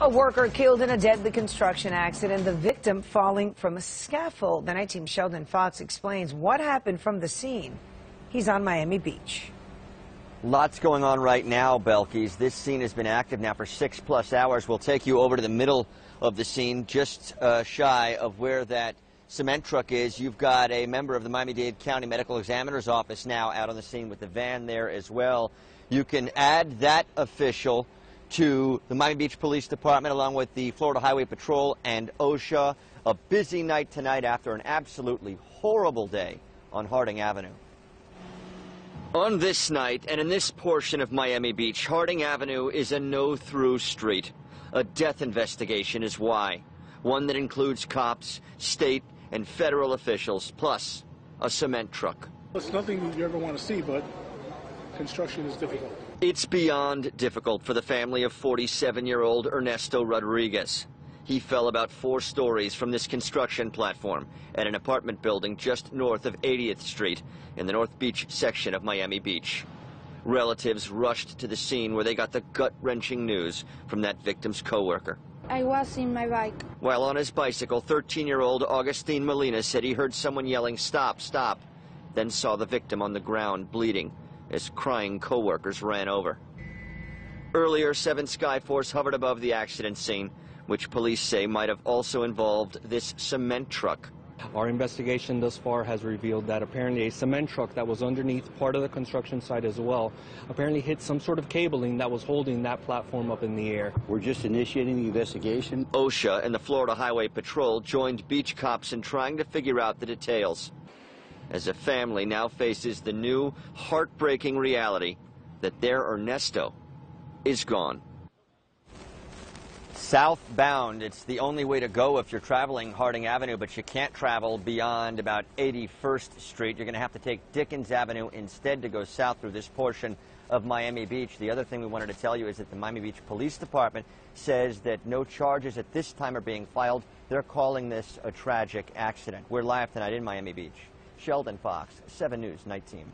A worker killed in a deadly construction accident, the victim falling from a scaffold. The night team Sheldon Fox explains what happened from the scene. He's on Miami Beach. Lots going on right now, Belkys. This scene has been active now for six plus hours. We'll take you over to the middle of the scene, just uh, shy of where that cement truck is. You've got a member of the Miami-Dade County Medical Examiner's Office now out on the scene with the van there as well. You can add that official to the Miami Beach Police Department along with the Florida Highway Patrol and OSHA. A busy night tonight after an absolutely horrible day on Harding Avenue. On this night and in this portion of Miami Beach, Harding Avenue is a no-through street. A death investigation is why. One that includes cops, state, and federal officials, plus a cement truck. It's nothing you ever want to see, but construction is difficult. It's beyond difficult for the family of 47-year-old Ernesto Rodriguez. He fell about four stories from this construction platform at an apartment building just north of 80th Street in the North Beach section of Miami Beach. Relatives rushed to the scene where they got the gut-wrenching news from that victim's coworker. I was in my bike. While on his bicycle, 13-year-old Augustine Molina said he heard someone yelling, stop, stop, then saw the victim on the ground bleeding as crying coworkers ran over. Earlier, 7 Skyforce hovered above the accident scene, which police say might have also involved this cement truck. Our investigation thus far has revealed that apparently a cement truck that was underneath part of the construction site as well apparently hit some sort of cabling that was holding that platform up in the air. We're just initiating the investigation. OSHA and the Florida Highway Patrol joined beach cops in trying to figure out the details. As a family now faces the new, heartbreaking reality that their Ernesto is gone. Southbound, it's the only way to go if you're traveling Harding Avenue, but you can't travel beyond about 81st Street. You're going to have to take Dickens Avenue instead to go south through this portion of Miami Beach. The other thing we wanted to tell you is that the Miami Beach Police Department says that no charges at this time are being filed. They're calling this a tragic accident. We're live tonight in Miami Beach. Sheldon Fox, 7 News Night Team.